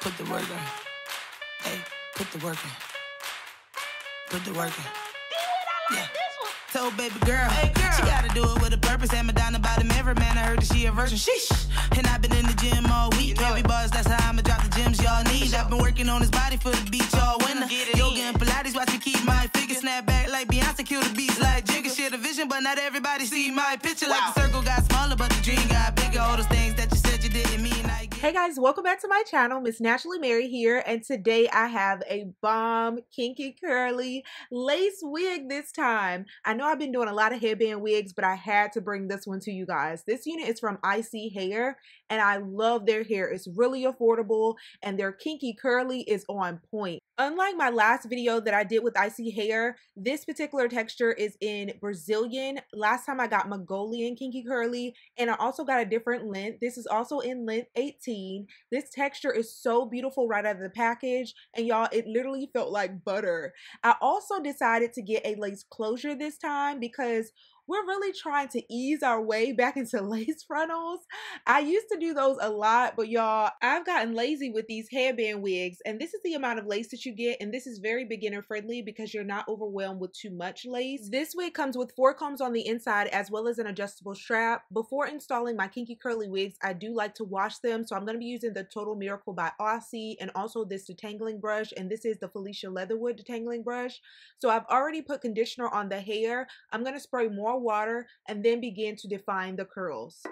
Put the work in. Hey, put the work in. Put the work in. Yeah. Told baby girl, hey girl, she gotta do it with a purpose. Am down about the mirror, man. I heard that she a version. Sheesh. And I've been in the gym all week. You know Heavy bars, that's how I'ma drop the gyms y'all need. I've been working on his body for the beach all winter. Yoga and Pilates, watch me keep my figure snap back like Beyonce, kill the beats like Jigga. Share the vision, but not everybody see my picture. Like the circle got smaller, but the dream got bigger. All those things Hey guys, welcome back to my channel. Miss Naturally Mary here, and today I have a bomb kinky curly lace wig this time. I know I've been doing a lot of headband wigs, but I had to bring this one to you guys. This unit is from ISEE Hair, and I love their hair. It's really affordable, and their kinky curly is on point. Unlike my last video that I did with ISEE Hair, this particular texture is in Brazilian. Last time I got Mongolian Kinky Curly, and I also got a different length. This is also in length 18. This texture is so beautiful right out of the package, and y'all, it literally felt like butter. I also decided to get a lace closure this time because we're really trying to ease our way back into lace frontals. I used to do those a lot, but y'all, I've gotten lazy with these headband wigs, and this is the amount of lace that you get, and this is very beginner friendly because you're not overwhelmed with too much lace. This wig comes with four combs on the inside as well as an adjustable strap. Before installing my kinky curly wigs, I do like to wash them, so I'm going to be using the Total Miracle by Aussie and also this detangling brush, and this is the Felicia Leatherwood detangling brush. So I've already put conditioner on the hair. I'm going to spray more water and then begin to define the curls.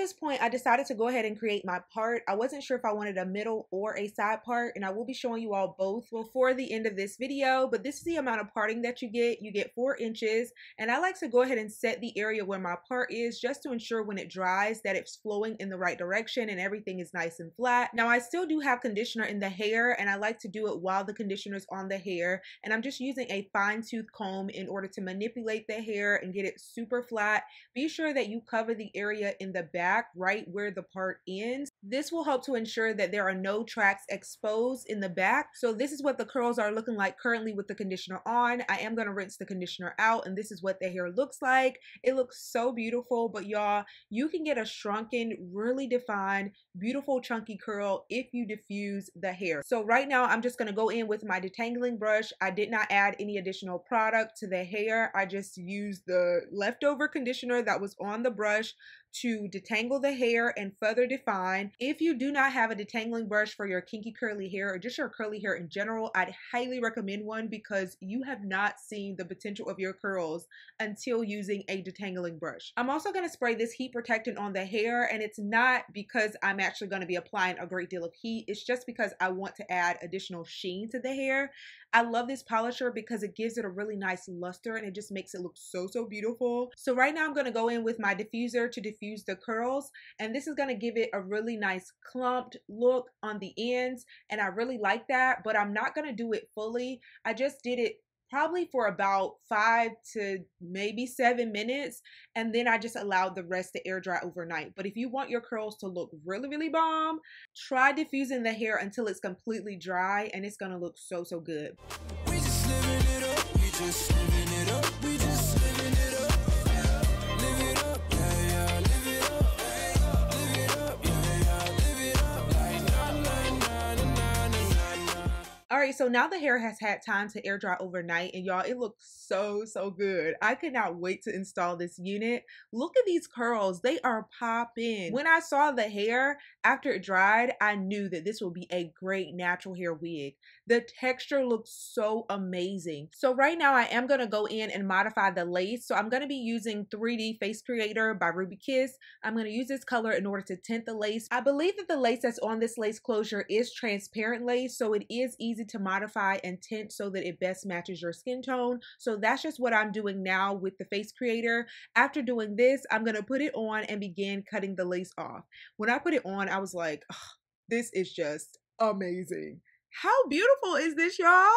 This point, I decided to go ahead and create my part. I wasn't sure if I wanted a middle or a side part, and I will be showing you all both before the end of this video, but this is the amount of parting that you get. You get four inches, and I like to go ahead and set the area where my part is just to ensure when it dries that it's flowing in the right direction and everything is nice and flat. Now, I still do have conditioner in the hair, and I like to do it while the conditioner is on the hair, and I'm just using a fine tooth comb in order to manipulate the hair and get it super flat. Be sure that you cover the area in the back right where the part ends. This will help to ensure that there are no tracks exposed in the back. So this is what the curls are looking like currently with the conditioner on. I am going to rinse the conditioner out and this is what the hair looks like. It looks so beautiful, but y'all, you can get a shrunken, really defined, beautiful chunky curl if you diffuse the hair. So right now I'm just going to go in with my detangling brush. I did not add any additional product to the hair. I just used the leftover conditioner that was on the brush to detangle the hair and further define. If you do not have a detangling brush for your kinky curly hair or just your curly hair in general, I'd highly recommend one because you have not seen the potential of your curls until using a detangling brush. I'm also going to spray this heat protectant on the hair and it's not because I'm actually going to be applying a great deal of heat. It's just because I want to add additional sheen to the hair. I love this polisher because it gives it a really nice luster and it just makes it look so, so beautiful. So right now I'm going to go in with my diffuser to diffuse the curls and this is going to give it a really nice clumped look on the ends and I really like that but I'm not going to do it fully. I just did it probably for about five to maybe seven minutes. And then I just allowed the rest to air dry overnight. But if you want your curls to look really, really bomb, try diffusing the hair until it's completely dry and it's gonna look so, so good. So now the hair has had time to air dry overnight and y'all, it looks so, so good. I could not wait to install this unit. Look at these curls, they are popping. When I saw the hair after it dried, I knew that this will be a great natural hair wig. The texture looks so amazing. So right now I am gonna go in and modify the lace. So I'm gonna be using 3D Face Creator by Ruby Kiss. I'm gonna use this color in order to tint the lace. I believe that the lace that's on this lace closure is transparent lace, so it is easy to modify and tint so that it best matches your skin tone. So that's just what I'm doing now with the face creator. After doing this, I'm going to put it on and begin cutting the lace off. When I put it on, I was like, this is just amazing. How beautiful is this, y'all?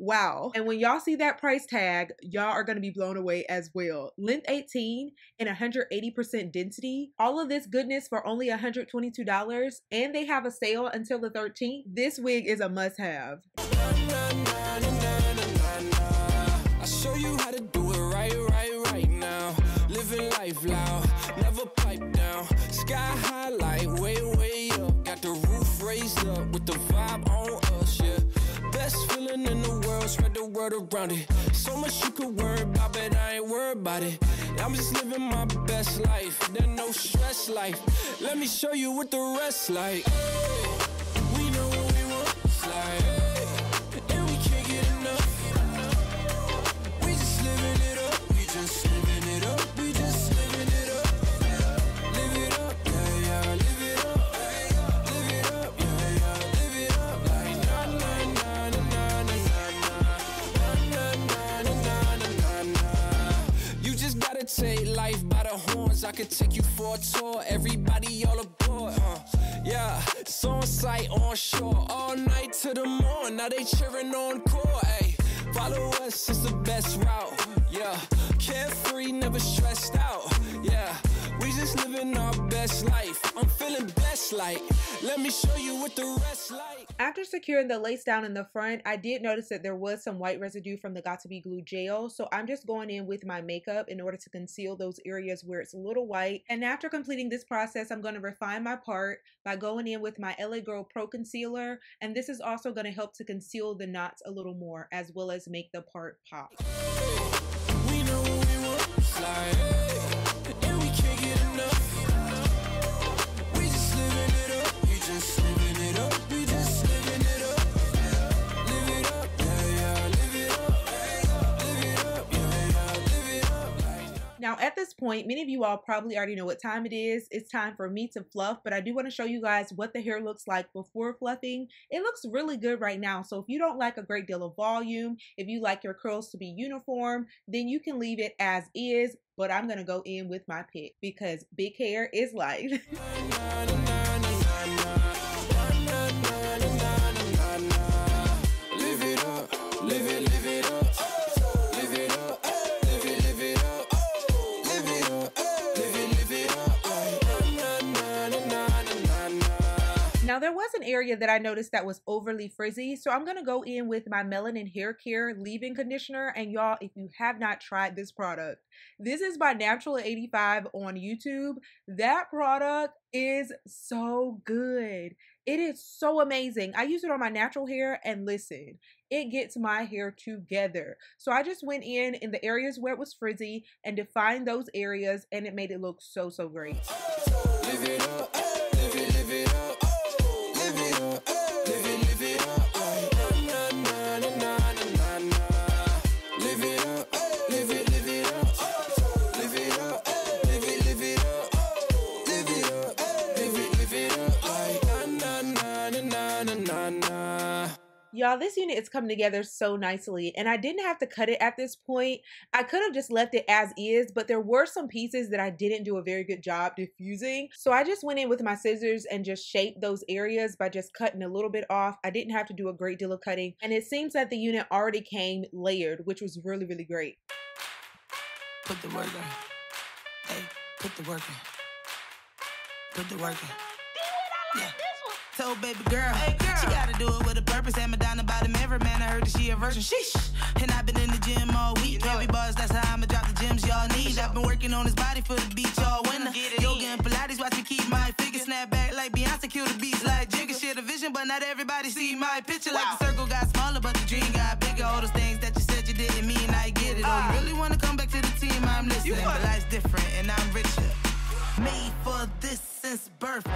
Wow. And when y'all see that price tag, y'all are going to be blown away as well. Length 18 and 180% density. All of this goodness for only $122 and they have a sale until the 13th. This wig is a must have. Life loud, never pipe down. Sky high, like way, way up. Got the roof raised up with the vibe on us, yeah. Best feeling in the world, spread the word around it. So much you could worry about, but I ain't worried about it. I'm just living my best life, there's no stress life. Let me show you what the rest like. we could take you for a tour. Everybody all aboard, huh? Yeah, it's on site, on shore, all night to the morning. Now they cheering on core, ayy. Follow us, it's the best route. Yeah, carefree, never stressed out. Yeah, just living our best life. I'm feeling blessed, like. Let me show you what the rest like. After securing the lace down in the front, I did notice that there was some white residue from the Got To Be Glue gel. So I'm just going in with my makeup in order to conceal those areas where it's a little white. And after completing this process, I'm going to refine my part by going in with my LA Girl Pro Concealer. And this is also going to help to conceal the knots a little more as well as make the part pop. Now, at this point, many of you all probably already know what time it is. It's time for me to fluff, but I do want to show you guys what the hair looks like before fluffing. It looks really good right now. So if you don't like a great deal of volume, if you like your curls to be uniform, then you can leave it as is. But I'm going to go in with my pick because big hair is life. Now there was an area that I noticed that was overly frizzy. So I'm going to go in with my Melanin Hair Care Leave-In Conditioner. And y'all, if you have not tried this product, this is by Naptural85 on YouTube. That product is so good. It is so amazing. I use it on my natural hair and listen, it gets my hair together. So I just went in in the areas where it was frizzy and defined those areas and it made it look so, so great. Y'all, this unit is coming together so nicely and I didn't have to cut it at this point. I could have just left it as is, but there were some pieces that I didn't do a very good job diffusing. So I just went in with my scissors and just shaped those areas by just cutting a little bit off. I didn't have to do a great deal of cutting and it seems that the unit already came layered, which was really, really great. Put the work in. Hey, put the work in. Put the work in. Yeah. Told baby girl, hey girl, she gotta do it with a purpose. And Madonna by the mirror, man. I heard that she a virgin. Sheesh. And I've been in the gym all week. Heavy bars, that's how I'ma drop the gyms y'all need. I've been working on his body for the beach all winter. Yoga and Pilates, watch me keep my figure snap back like Beyonce, kill the beats like Jigga. Share the vision, but not everybody see my picture. Like the circle got smaller, but the dream got bigger. All those things that you said you didn't mean, I get it. Oh, you really wanna come back to the team? I'm listening. But life's different, and I'm richer. Made for this since birth.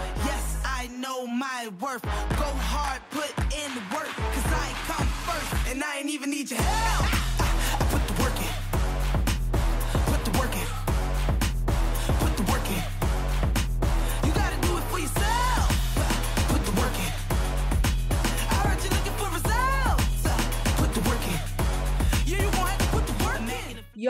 Worth. Go hard, put in work, cause I come first, and I ain't even need your help.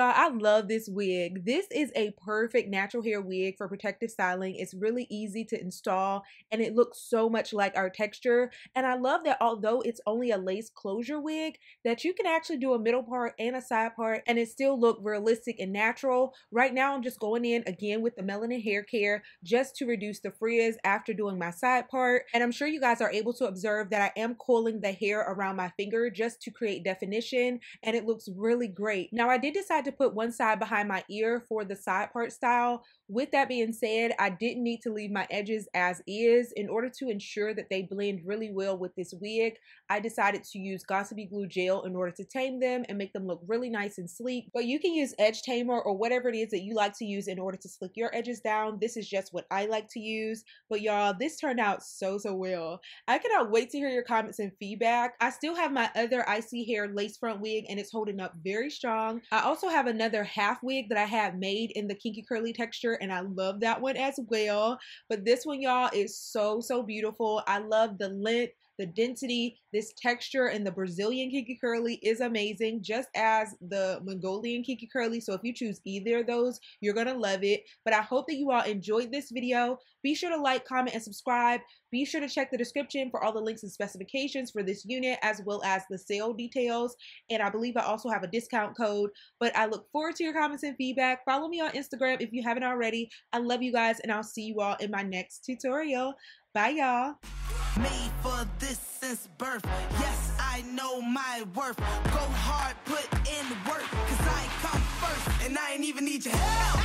Y'all, I love this wig. This is a perfect natural hair wig for protective styling. It's really easy to install and it looks so much like our texture. And I love that although it's only a lace closure wig, that you can actually do a middle part and a side part and it still look realistic and natural. Right now, I'm just going in again with the Melanin Hair Care just to reduce the frizz after doing my side part. And I'm sure you guys are able to observe that I am coiling the hair around my finger just to create definition and it looks really great. Now, I did decide to put one side behind my ear for the side part style. With that being said, I didn't need to leave my edges as is. In order to ensure that they blend really well with this wig, I decided to use Got To Be Glue Gel in order to tame them and make them look really nice and sleek. But you can use Edge Tamer or whatever it is that you like to use in order to slick your edges down. This is just what I like to use. But y'all, this turned out so, so well. I cannot wait to hear your comments and feedback. I still have my other ISEE Hair lace front wig and it's holding up very strong. I also have another half wig that I have made in the kinky curly texture and I love that one as well. But this one, y'all, is so, so beautiful. I love the length the density, this texture, and the Brazilian Kinky Curly is amazing, just as the Mongolian Kinky Curly. So if you choose either of those, you're going to love it. But I hope that you all enjoyed this video. Be sure to like, comment, and subscribe. Be sure to check the description for all the links and specifications for this unit, as well as the sale details. And I believe I also have a discount code. But I look forward to your comments and feedback. Follow me on Instagram if you haven't already. I love you guys, and I'll see you all in my next tutorial. Bye, y'all. Made for this since birth. Yes, I know my worth. Go hard, put in work, cause I come first, and I ain't even need your help.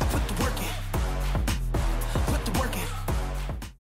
I put the work